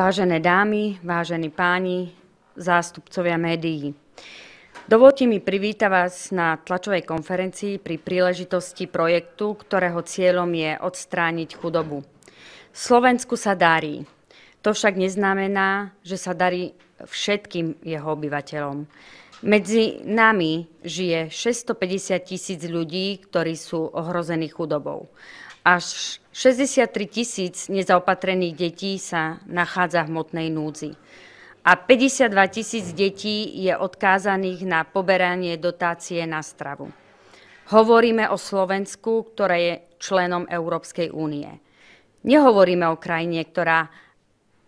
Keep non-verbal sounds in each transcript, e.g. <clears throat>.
Vážené dámy, vážení páni, zástupcovia médií. Dovolte mi privítať vás na tlačovej konferencii pri príležitosti projektu, ktorého cieľom je odstrániť chudobu. Slovensku sa darí. To však neznamená, že sa darí všetkým jeho obyvateľom. Medzi nami žije 650 tisíc ľudí, ktorí sú ohrození chudobou. Až 63 tisíc nezaopatrených detí sa nachádza v hmotnej núdzi a 52 tisíc detí je odkázaných na poberanie dotácie na stravu. Hovoríme o Slovensku, ktoré je členom Európskej únie. Nehovoríme o krajine, ktorá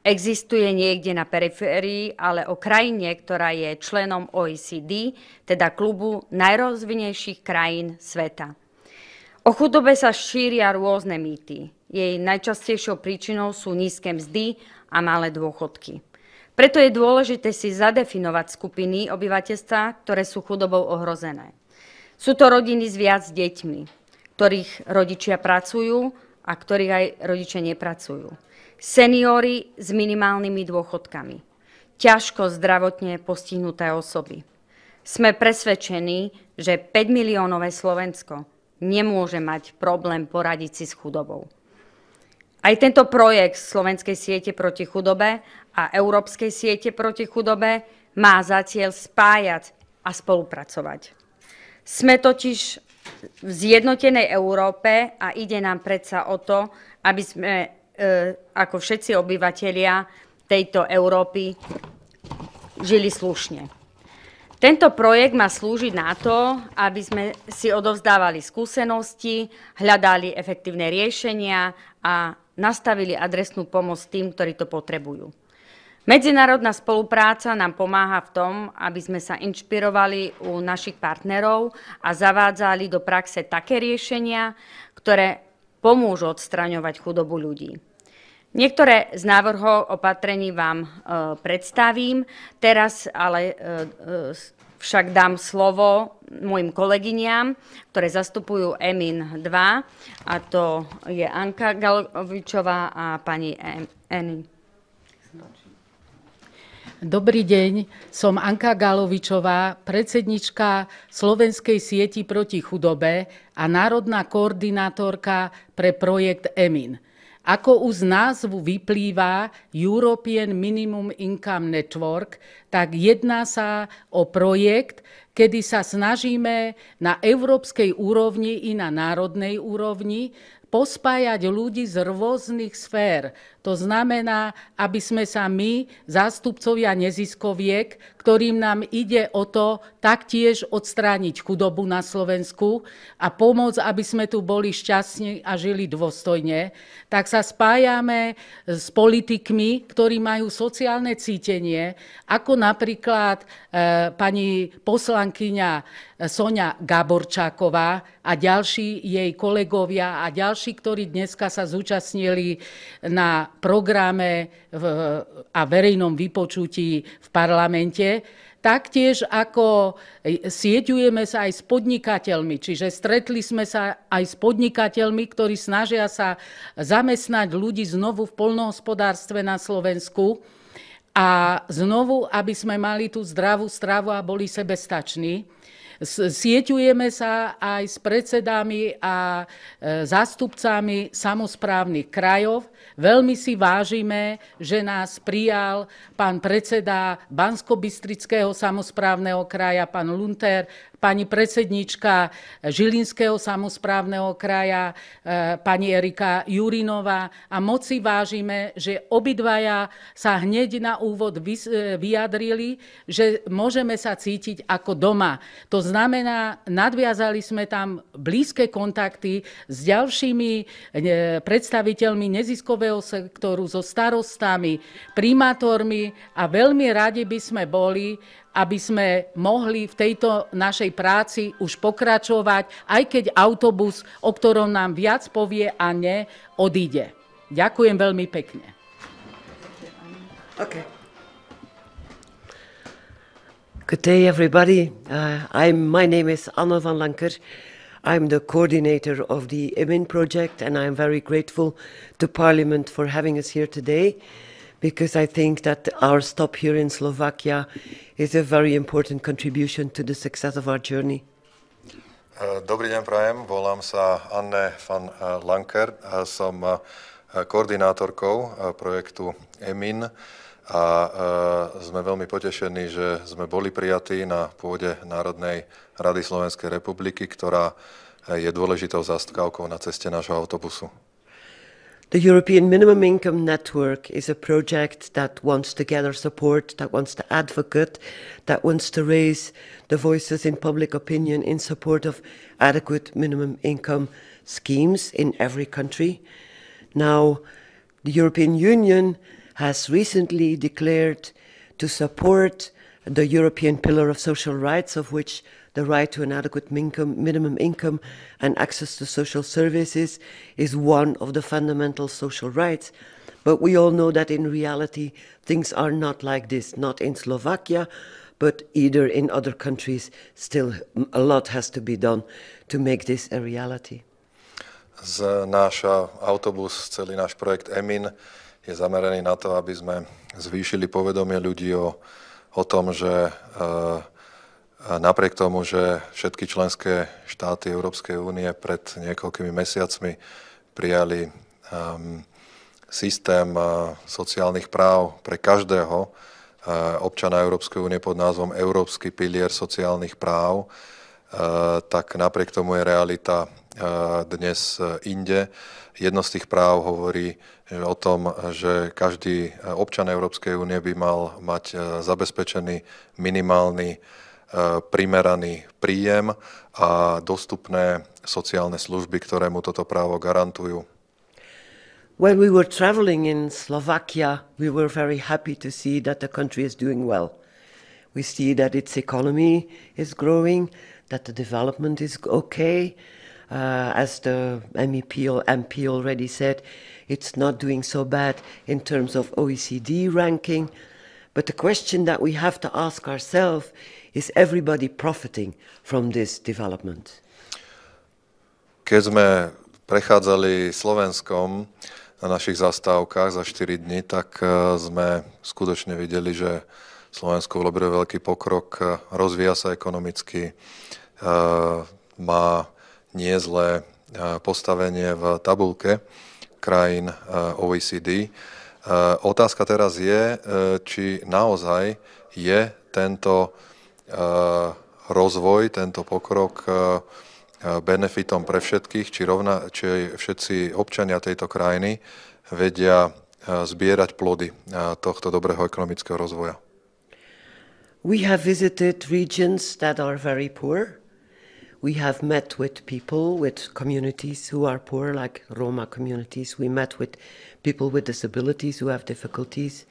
existuje niekde na periférii, ale o krajine, ktorá je členom OECD, teda klubu najrozvinejších krajín sveta. O chudobe sa šíria rôzne mýty. Jej najčastejšou príčinou sú nízke mzdy a malé dôchodky. Preto je dôležité si zadefinovať skupiny obyvateľstva, ktoré sú chudobou ohrozené. Sú to rodiny s viac deťmi, ktorých rodičia pracujú a ktorých aj rodičia nepracujú. Seniory s minimálnymi dôchodkami. Ťažko zdravotne postihnuté osoby. Sme presvedčení, že 5 miliónové Slovensko nemôže mať problém poradiť si s chudobou. Aj tento projekt Slovenskej siete proti chudobe a Európskej siete proti chudobe má za cieľ spájať a spolupracovať. Sme totiž v zjednotenej Európe a ide nám predsa o to, aby sme e, ako všetci obyvatelia tejto Európy žili slušne. Tento projekt má slúžiť na to, aby sme si odovzdávali skúsenosti, hľadali efektívne riešenia a nastavili adresnú pomoc tým, ktorí to potrebujú. Medzinárodná spolupráca nám pomáha v tom, aby sme sa inšpirovali u našich partnerov a zavádzali do praxe také riešenia, ktoré pomôžu odstraňovať chudobu ľudí. Niektoré z návrhov opatrení vám e, predstavím, teraz ale e, e, však dám slovo mojim kolegyňam, ktoré zastupujú EMIN 2, a to je Anka Galovičová a pani Eny. Dobrý deň, som Anka Galovičová, predsednička Slovenskej sieti proti chudobe a národná koordinátorka pre projekt EMIN. Ako už z názvu vyplýva European Minimum Income Network, tak jedná sa o projekt, kedy sa snažíme na európskej úrovni i na národnej úrovni pospájať ľudí z rôznych sfér. To znamená, aby sme sa my, zástupcovia neziskoviek, ktorým nám ide o to taktiež odstrániť chudobu na Slovensku a pomôcť, aby sme tu boli šťastní a žili dôstojne, tak sa spájame s politikmi, ktorí majú sociálne cítenie, ako napríklad e, pani poslankyňa Sonia Gaborčáková a ďalší jej kolegovia a ďalší, ktorí dneska sa zúčastnili na programe a verejnom vypočutí v parlamente. Taktiež ako sieťujeme sa aj s podnikateľmi, čiže stretli sme sa aj s podnikateľmi, ktorí snažia sa zamestnať ľudí znovu v polnohospodárstve na Slovensku a znovu, aby sme mali tú zdravú stravu a boli sebestační. Sieťujeme sa aj s predsedami a e, zástupcami samozprávnych krajov. Veľmi si vážime, že nás prijal pán predseda Bansko-Bystrického samozprávneho kraja, pán Lunter, pani predsednička Žilinského samozprávneho kraja, e, pani Erika Jurinová. A moc si vážime, že obidvaja sa hneď na úvod e, vyjadrili, že môžeme sa cítiť ako doma. To znamená, nadviazali sme tam blízke kontakty s ďalšími e, predstaviteľmi neziskového sektoru, so starostami, primátormi a veľmi radi by sme boli, aby sme mohli v tejto našej práci už pokračovať, aj keď autobus, o ktorom nám viac povie a ne, odíde. Ďakujem veľmi pekne. Okay. Good day, everybody. Uh, I'm, my name is Anna van Lanker. I'm the coordinator of the IMIN project, and I'm very grateful to Parliament for having us here today because I think that our stop here in Slovakia is a very important contribution to the success of our journey. Dobrý deň, prajem. Volám sa Anne van Lanker a som koordinátorkou projektu EMIN a sme veľmi potešení, že sme boli prijatí na pôde Národnej rady Slovenskej republiky, ktorá je dôležitou zastávkou na ceste nášho autobusu. The European Minimum Income Network is a project that wants to gather support, that wants to advocate, that wants to raise the voices in public opinion in support of adequate minimum income schemes in every country. Now, the European Union has recently declared to support the European Pillar of Social Rights, of which the right to an adequate minimum income and access to social services is one of the fundamental social rights. But we all know that in reality, things are not like this, not in Slovakia, but either in other countries. Still, a lot has to be done to make this a reality. Z náš autobus, celý náš projekt EMIN je zameraný na to, aby sme zvýšili povedomie ľudí o, o tom, že uh, napriek tomu, že všetky členské štáty Európskej únie pred niekoľkými mesiacmi prijali um, systém uh, sociálnych práv pre každého uh, občana Európskej únie pod názvom Európsky pilier sociálnych práv, uh, tak napriek tomu je realita dnes inde. Jedno z tých práv hovorí o tom, že každý občan Európskej únie by mal mať zabezpečený minimálny primeraný príjem a dostupné sociálne služby, ktoré mu toto právo garantujú. When we were traveling in Slovakia, we were very happy to see that the country is doing well. We see that its economy is growing, that the development is okay. Uh, as the MEP or MP already said, it's not doing so bad in terms of OECD ranking. But the question that we have to ask ourselves is everybody profiting from this development? Keď sme prechádzali Slovenskom na našich zastávkach za 4 dní, tak eh, sme skutočne videli, že Slovensko urobilo veľký pokrok, eh, rozvíja sa ekonomicky, eh, má nie zlé postavenie v tabulke krajín OECD. Otázka teraz je, či naozaj je tento rozvoj, tento pokrok benefitom pre všetkých, či, rovna, či všetci občania tejto krajiny vedia zbierať plody tohto dobrého ekonomického rozvoja. We have visited regions that are very poor. We have met with people, with communities who are poor, like Roma communities. We met with people with disabilities who have difficulties.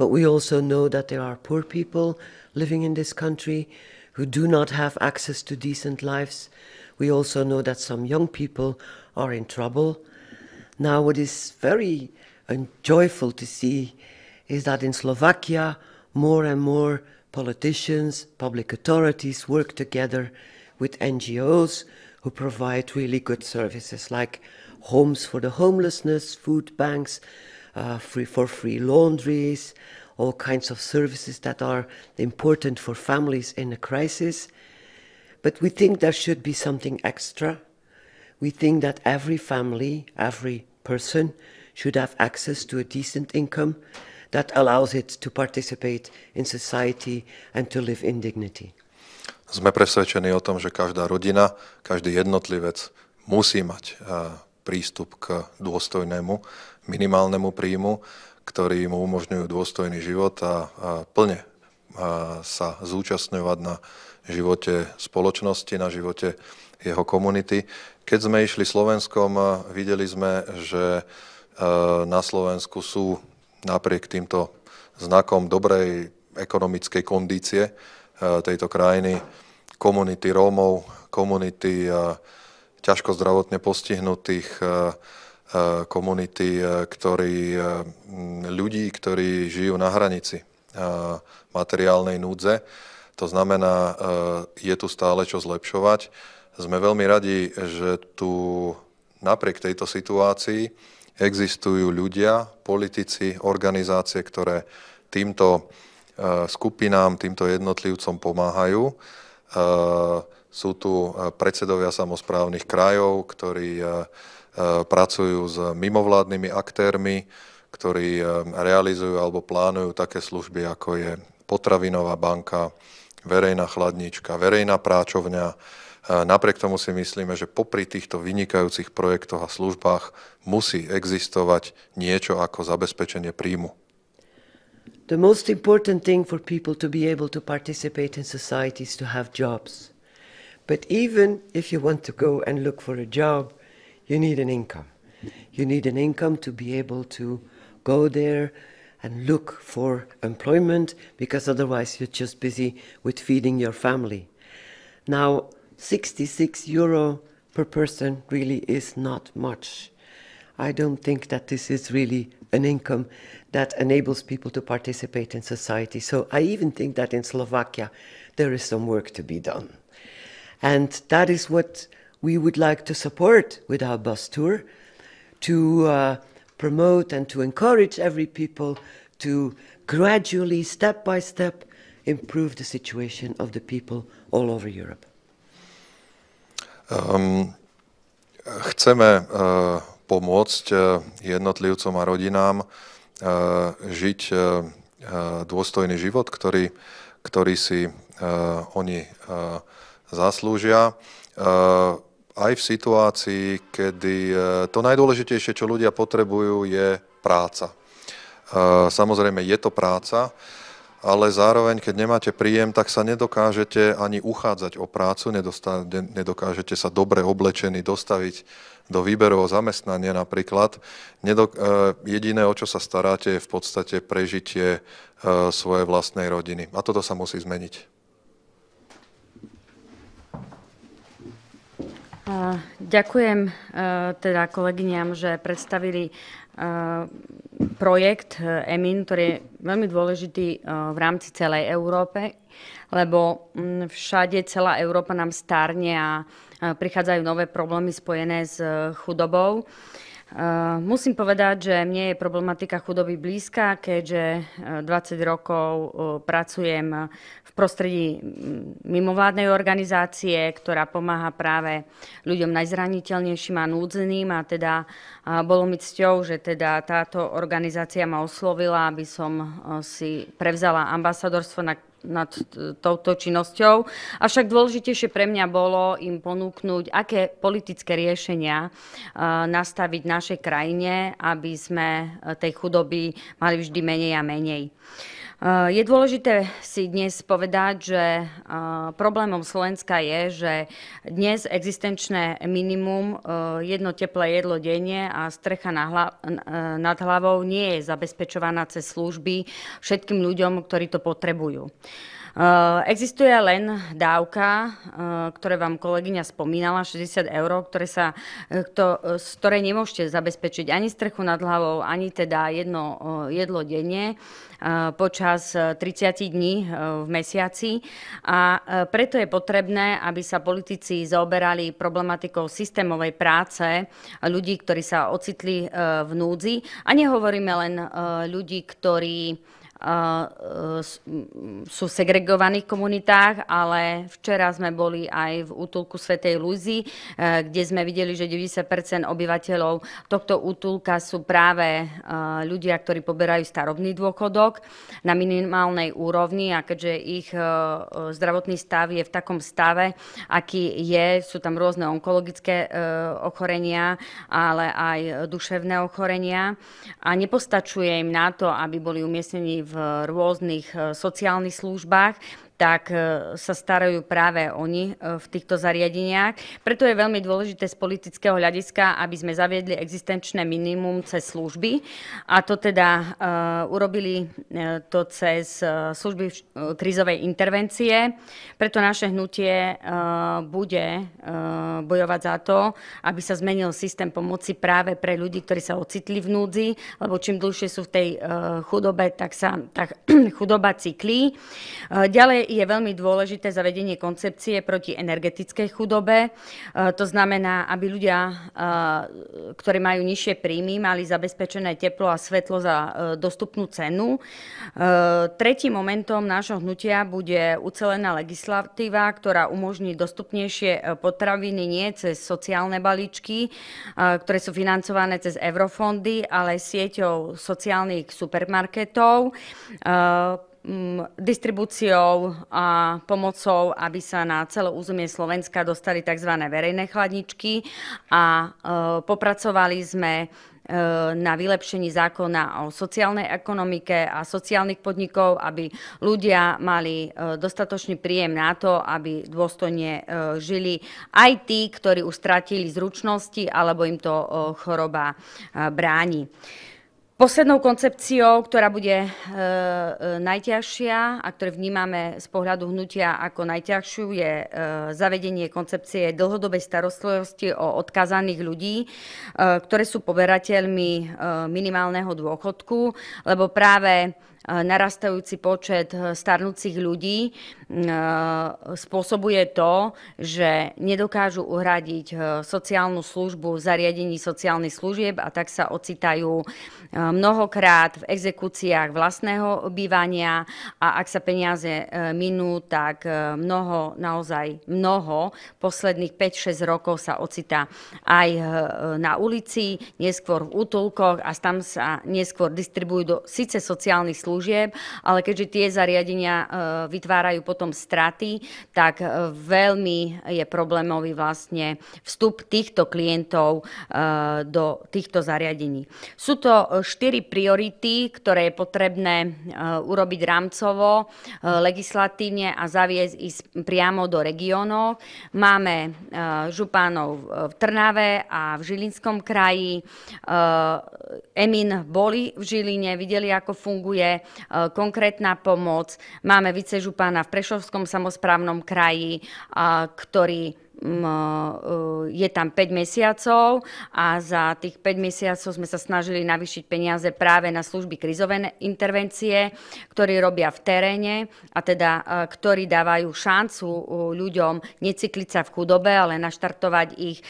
But we also know that there are poor people living in this country who do not have access to decent lives. We also know that some young people are in trouble. Now, what is very joyful to see is that in Slovakia, more and more politicians, public authorities work together with NGOs who provide really good services like homes for the homelessness, food banks, uh, free for free laundries, all kinds of services that are important for families in a crisis. But we think there should be something extra. We think that every family, every person should have access to a decent income that allows it to participate in society and to live in dignity. Sme presvedčení o tom, že každá rodina, každý jednotlivec musí mať prístup k dôstojnému minimálnemu príjmu, ktorý mu umožňujú dôstojný život a, a plne a sa zúčastňovať na živote spoločnosti, na živote jeho komunity. Keď sme išli Slovenskom, videli sme, že na Slovensku sú napriek týmto znakom dobrej ekonomickej kondície tejto krajiny komunity Rómov, komunity ťažko zdravotne postihnutých, komunity, ktorí, ľudí, ktorí žijú na hranici materiálnej núdze. To znamená, je tu stále čo zlepšovať. Sme veľmi radi, že tu napriek tejto situácii existujú ľudia, politici, organizácie, ktoré týmto skupinám, týmto jednotlivcom pomáhajú. Sú tu predsedovia samozprávnych krajov, ktorí pracujú s mimovládnymi aktérmi, ktorí realizujú alebo plánujú také služby, ako je potravinová banka, verejná chladnička, verejná práčovňa. Napriek tomu si myslíme, že popri týchto vynikajúcich projektoch a službách musí existovať niečo ako zabezpečenie príjmu. The most important thing for people to be able to participate in society is to have jobs. But even if you want to go and look for a job, you need an income. You need an income to be able to go there and look for employment because otherwise you're just busy with feeding your family. Now, 66 euro per person really is not much. I don't think that this is really an income that enables people to participate in society. So I even think that in Slovakia there is some work to be done. And that is what we would like to support with our bus tour to uh, promote and to encourage every people to gradually, step by step, improve the situation of the people all over Europe. Um, chceme uh, pomôcť uh, jednotlivcom a rodinám uh, žiť dôstojný život, ktorý, ktorý si oni zaslúžia. Aj v situácii, kedy to najdôležitejšie, čo ľudia potrebujú, je práca. Samozrejme, je to práca, ale zároveň, keď nemáte príjem, tak sa nedokážete ani uchádzať o prácu, nedokážete sa dobre oblečení dostaviť do výberového zamestnania napríklad. Nedok- e, jediné, o čo sa staráte, je v podstate prežitie svojej vlastnej rodiny. A toto sa musí zmeniť. Ďakujem e, teda kolegyňam, že predstavili projekt EMIN, ktorý je veľmi dôležitý v rámci celej Európe, lebo všade celá Európa nám starne a prichádzajú nové problémy spojené s chudobou. Musím povedať, že mne je problematika chudoby blízka, keďže 20 rokov pracujem v prostredí mimovládnej organizácie, ktorá pomáha práve ľuďom najzraniteľnejším a núdzeným a teda bolo mi cťou, že teda táto organizácia ma oslovila, aby som si prevzala ambasadorstvo na nad touto činnosťou. Avšak dôležitejšie pre mňa bolo im ponúknuť, aké politické riešenia nastaviť v našej krajine, aby sme tej chudoby mali vždy menej a menej. Je dôležité si dnes povedať, že problémom Slovenska je, že dnes existenčné minimum, jedno teplé jedlo denne a strecha nad hlavou nie je zabezpečovaná cez služby všetkým ľuďom, ktorí to potrebujú. Existuje len dávka, ktoré vám kolegyňa spomínala, 60 eur, ktoré sa, to, z ktorej nemôžete zabezpečiť ani strechu nad hlavou, ani teda jedno jedlo denne počas 30 dní v mesiaci. A preto je potrebné, aby sa politici zaoberali problematikou systémovej práce ľudí, ktorí sa ocitli v núdzi. A nehovoríme len ľudí, ktorí sú v segregovaných komunitách, ale včera sme boli aj v útulku Svetej Luzy, e, kde sme videli, že 90 obyvateľov tohto útulka sú práve e, ľudia, ktorí poberajú starobný dôchodok na minimálnej úrovni a keďže ich zdravotný stav je v takom stave, aký je, sú tam rôzne onkologické ochorenia, ale aj duševné ochorenia a nepostačuje im na to, aby boli umiestnení v v rôznych e, sociálnych službách, tak e, sa starajú práve oni e, v týchto zariadeniach. Preto je veľmi dôležité z politického hľadiska, aby sme zaviedli existenčné minimum cez služby a to teda urobili to cez služby krízovej intervencie. Preto naše hnutie bude bojovať za to, aby sa zmenil systém pomoci práve pre ľudí, ktorí sa ocitli v núdzi, lebo čím dlhšie sú v tej chudobe, tak sa tá <clears throat> chudoba cyklí. Ďalej je veľmi dôležité zavedenie koncepcie proti energetickej chudobe. To znamená, aby ľudia, ktorí majú nižšie príjmy, mali zabezpečené teplo a svetlo za dostupnú cenu. Tretím momentom nášho hnutia bude ucelená legislatíva, ktorá umožní dostupnejšie potraviny nie cez sociálne balíčky, ktoré sú financované cez eurofondy, ale sieťou sociálnych supermarketov distribúciou a pomocou, aby sa na celé územie Slovenska dostali tzv. verejné chladničky a popracovali sme na vylepšení zákona o sociálnej ekonomike a sociálnych podnikov, aby ľudia mali dostatočný príjem na to, aby dôstojne žili aj tí, ktorí už stratili zručnosti alebo im to choroba bráni. Poslednou koncepciou, ktorá bude najťažšia a ktoré vnímame z pohľadu hnutia ako najťažšiu, je zavedenie koncepcie dlhodobej starostlivosti o odkazaných ľudí, ktoré sú poberateľmi minimálneho dôchodku, lebo práve narastajúci počet starnúcich ľudí spôsobuje to, že nedokážu uhradiť sociálnu službu v zariadení sociálnych služieb a tak sa ocitajú mnohokrát v exekúciách vlastného bývania a ak sa peniaze minú, tak mnoho, naozaj mnoho, posledných 5-6 rokov sa ocitá aj na ulici, neskôr v útulkoch a tam sa neskôr distribujú do síce sociálnych služieb, služieb, ale keďže tie zariadenia vytvárajú potom straty, tak veľmi je problémový vlastne vstup týchto klientov do týchto zariadení. Sú to štyri priority, ktoré je potrebné urobiť rámcovo, legislatívne a zaviesť ísť priamo do regiónov. Máme županov v Trnave a v Žilinskom kraji. EMIN boli v Žiline, videli, ako funguje konkrétna pomoc. Máme vicežupána v Prešovskom samozprávnom kraji, ktorý je tam 5 mesiacov a za tých 5 mesiacov sme sa snažili navýšiť peniaze práve na služby krizové intervencie, ktorí robia v teréne a teda ktorí dávajú šancu ľuďom necykliť sa v chudobe, ale naštartovať ich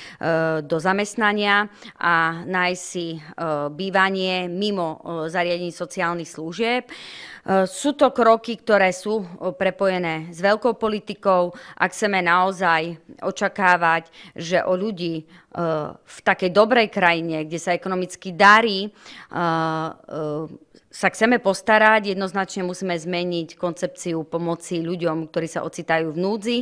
do zamestnania a nájsť si bývanie mimo zariadení sociálnych služieb. Sú to kroky, ktoré sú prepojené s veľkou politikou. Ak chceme naozaj očakávať, že o ľudí v takej dobrej krajine, kde sa ekonomicky darí, sa chceme postarať, jednoznačne musíme zmeniť koncepciu pomoci ľuďom, ktorí sa ocitajú v núdzi.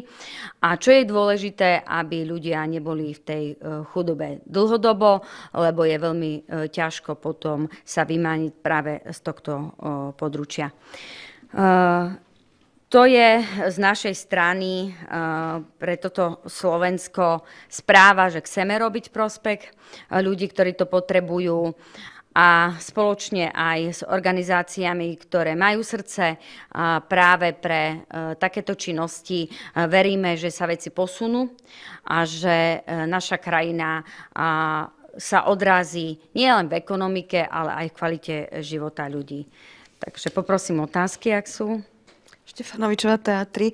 A čo je dôležité, aby ľudia neboli v tej chudobe dlhodobo, lebo je veľmi ťažko potom sa vymániť práve z tohto područia. To je z našej strany pre toto Slovensko správa, že chceme robiť prospech ľudí, ktorí to potrebujú a spoločne aj s organizáciami, ktoré majú srdce práve pre takéto činnosti, veríme, že sa veci posunú a že naša krajina sa odrazí nielen v ekonomike, ale aj v kvalite života ľudí. Takže poprosím otázky, ak sú. Štefanovičová teatri.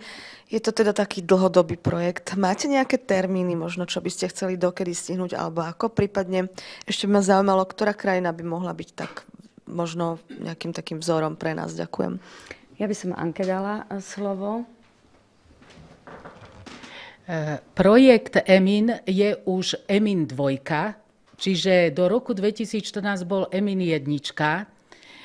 Je to teda taký dlhodobý projekt. Máte nejaké termíny možno, čo by ste chceli dokedy stihnúť, alebo ako? Prípadne ešte by ma zaujímalo, ktorá krajina by mohla byť tak možno nejakým takým vzorom pre nás. Ďakujem. Ja by som Anke dala slovo. Projekt EMIN je už EMIN 2, čiže do roku 2014 bol EMIN 1.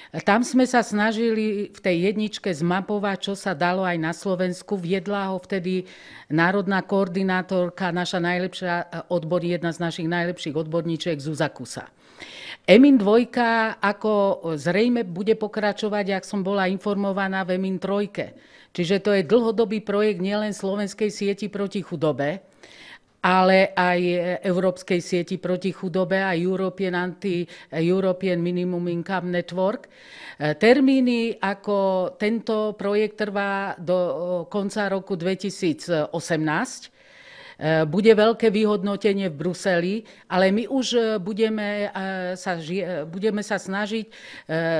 Tam sme sa snažili v tej jedničke zmapovať, čo sa dalo aj na Slovensku. Viedla ho vtedy národná koordinátorka, naša najlepšia odbor, jedna z našich najlepších odborníčiek Zuza Kusa. EMIN 2 ako zrejme bude pokračovať, ak som bola informovaná, v EMIN 3. Čiže to je dlhodobý projekt nielen slovenskej sieti proti chudobe, ale aj Európskej sieti proti chudobe a European, Anti, European Minimum Income Network. Termíny ako tento projekt trvá do konca roku 2018. bude veľké vyhodnotenie v Bruseli, ale my už budeme sa, budeme sa snažiť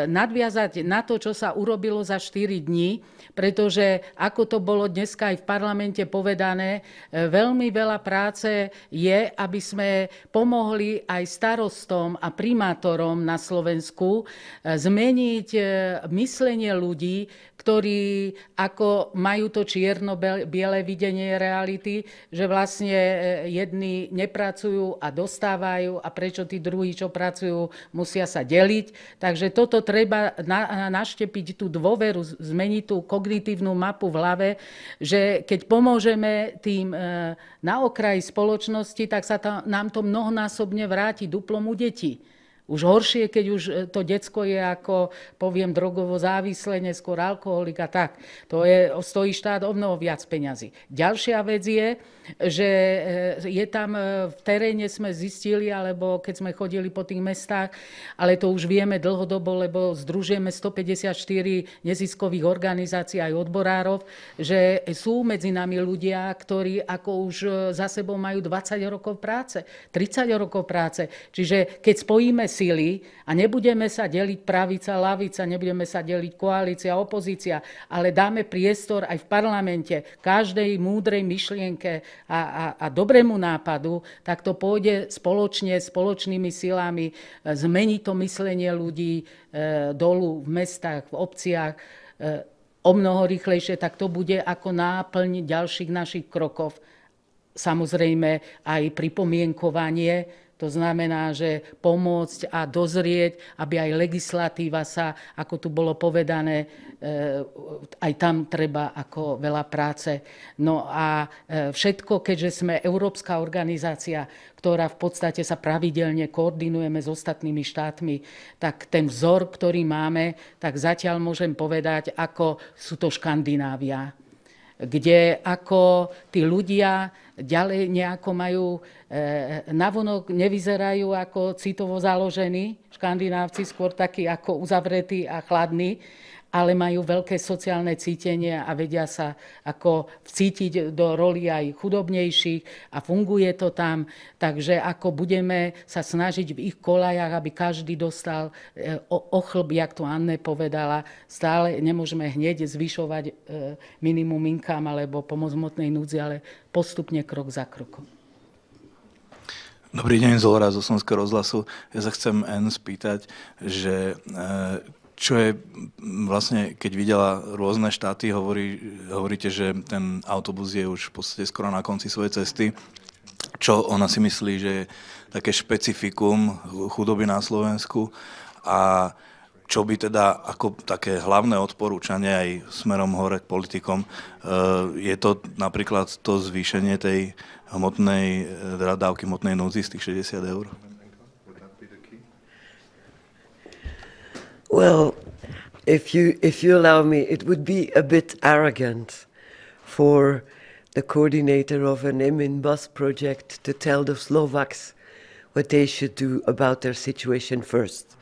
nadviazať na to, čo sa urobilo za 4 dní, pretože ako to bolo dneska aj v parlamente povedané, veľmi veľa práce je, aby sme pomohli aj starostom a primátorom na Slovensku zmeniť myslenie ľudí, ktorí ako majú to čierno-biele videnie reality, že vlastne e, jedni nepracujú a dostávajú a prečo tí druhí, čo pracujú, musia sa deliť. Takže toto treba na, naštepiť tú dôveru, zmeniť tú kognitívnu mapu v hlave, že keď pomôžeme tým e, na okraji spoločnosti, tak sa to, nám to mnohonásobne vráti duplomu detí. Už horšie, keď už e, to decko je ako, poviem, drogovo závislé, neskôr alkoholik a tak. To je, stojí štát o mnoho viac peňazí. Ďalšia vec je, že e, je tam e, v teréne sme zistili, alebo keď sme chodili po tých mestách, ale to už vieme dlhodobo, lebo združujeme 154 neziskových organizácií aj odborárov, že sú medzi nami ľudia, ktorí ako už za sebou majú 20 rokov práce, 30 rokov práce. Čiže keď spojíme sily a nebudeme sa deliť pravica, lavica, nebudeme sa deliť koalícia, opozícia, ale dáme priestor aj v parlamente každej múdrej myšlienke a, a, a dobrému nápadu, tak to pôjde spoločne, spoločnými silami, e, zmení to myslenie ľudí e, dolu v mestách, v obciach, e, o mnoho rýchlejšie, tak to bude ako náplň ďalších našich krokov. Samozrejme aj pripomienkovanie to znamená, že pomôcť a dozrieť, aby aj legislatíva sa, ako tu bolo povedané, eh, aj tam treba ako veľa práce. No a eh, všetko, keďže sme európska organizácia, ktorá v podstate sa pravidelne koordinujeme s ostatnými štátmi, tak ten vzor, ktorý máme, tak zatiaľ môžem povedať, ako sú to Škandinávia kde ako tí ľudia ďalej nejako majú, e, navonok nevyzerajú ako citovo založení, škandinávci skôr takí ako uzavretí a chladní, ale majú veľké sociálne cítenie a vedia sa ako vcítiť do roli aj chudobnejších a funguje to tam. Takže ako budeme sa snažiť v ich kolajach, aby každý dostal e, ochlb, jak to Anne povedala, stále nemôžeme hneď zvyšovať e, minimum income alebo pomoc motnej núdzi, ale postupne krok za krokom. Dobrý deň, Zolra zo Slovenského rozhlasu. Ja sa chcem N spýtať, že e, čo je vlastne, keď videla rôzne štáty, hovorí, hovoríte, že ten autobus je už v podstate skoro na konci svojej cesty. Čo ona si myslí, že je také špecifikum chudoby na Slovensku a čo by teda ako také hlavné odporúčanie aj smerom hore k politikom, e, je to napríklad to zvýšenie tej hmotnej, teda dávky hmotnej núdzi z tých 60 eur? Well, if you if you allow me, it would be a bit arrogant for the coordinator of an Emin bus project to tell the Slovaks what they should do about their situation first.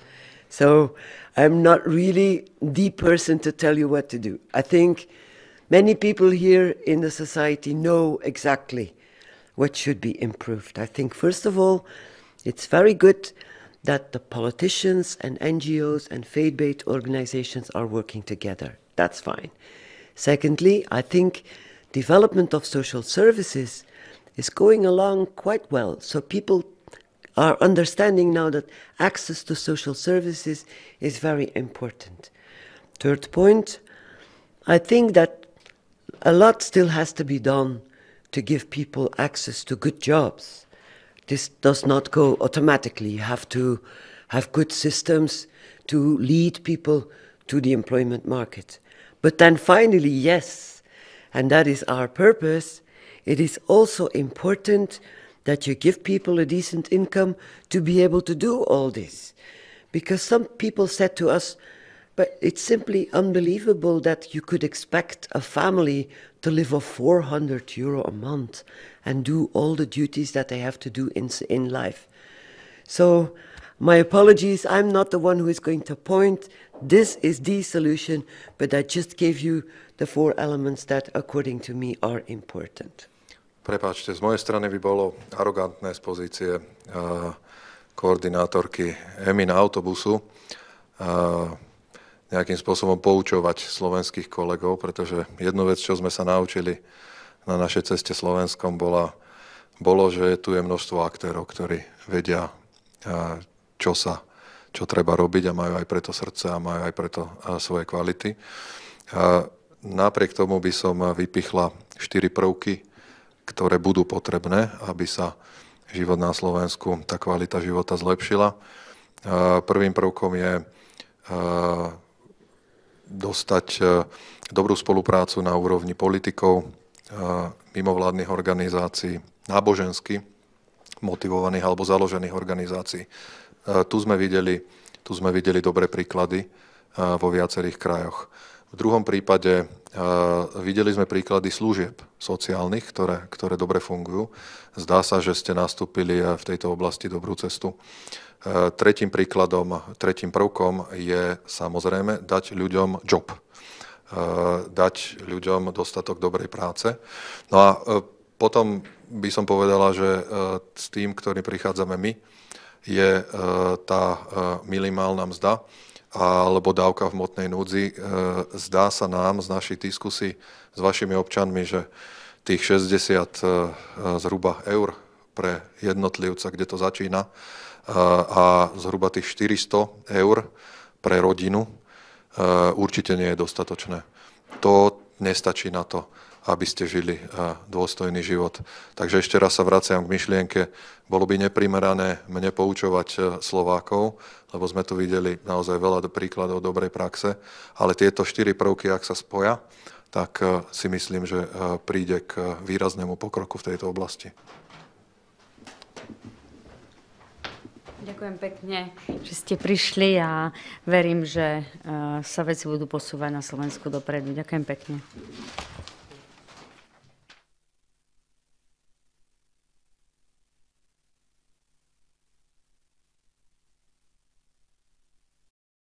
So I'm not really the person to tell you what to do. I think many people here in the society know exactly what should be improved. I think, first of all, it's very good that the politicians and NGOs and faith-based organizations are working together. That's fine. Secondly, I think development of social services is going along quite well. So people are understanding now that access to social services is very important. Third point, I think that a lot still has to be done to give people access to good jobs this does not go automatically. You have to have good systems to lead people to the employment market. But then finally, yes, and that is our purpose, it is also important that you give people a decent income to be able to do all this. Because some people said to us, but it's simply unbelievable that you could expect a family to live off 400 euro a month and do all the duties that they have to do in, in life. So, my apologies, I'm not the one who is going to point. This is the solution, but I just gave you the four elements that, according to me, are important. prepáčte, z mojej strany by bolo arogantné z pozície eh, koordinátorky EMI na autobusu eh, nejakým spôsobom poučovať slovenských kolegov, pretože jednu vec, čo sme sa naučili na našej ceste Slovenskom, bola, bolo, že tu je množstvo aktérov, ktorí vedia, čo sa, čo treba robiť a majú aj preto srdce a majú aj preto svoje kvality. Napriek tomu by som vypichla štyri prvky, ktoré budú potrebné, aby sa život na Slovensku, tá kvalita života zlepšila. Prvým prvkom je dostať dobrú spoluprácu na úrovni politikov, mimovládnych organizácií, nábožensky motivovaných alebo založených organizácií. Tu sme videli, tu sme videli dobré príklady vo viacerých krajoch. V druhom prípade videli sme príklady služieb sociálnych, ktoré, ktoré dobre fungujú. Zdá sa, že ste nastúpili v tejto oblasti dobrú cestu. Tretím príkladom, tretím prvkom je samozrejme dať ľuďom job. Dať ľuďom dostatok dobrej práce. No a potom by som povedala, že s tým, ktorým prichádzame my, je tá minimálna mzda, alebo dávka v motnej núdzi. E, zdá sa nám z našich diskusí s vašimi občanmi, že tých 60 e, zhruba eur pre jednotlivca, kde to začína, e, a zhruba tých 400 eur pre rodinu určite nie je dostatočné. To nestačí na to, aby ste žili dôstojný život. Takže ešte raz sa vraciam k myšlienke, bolo by neprimerané mne poučovať e, Slovákov, lebo sme tu videli naozaj veľa príkladov dobrej praxe, ale tieto štyri prvky, ak sa spoja, tak si myslím, že príde k výraznému pokroku v tejto oblasti. Ďakujem pekne, že ste prišli a verím, že sa veci budú posúvať na Slovensku dopredu. Ďakujem pekne.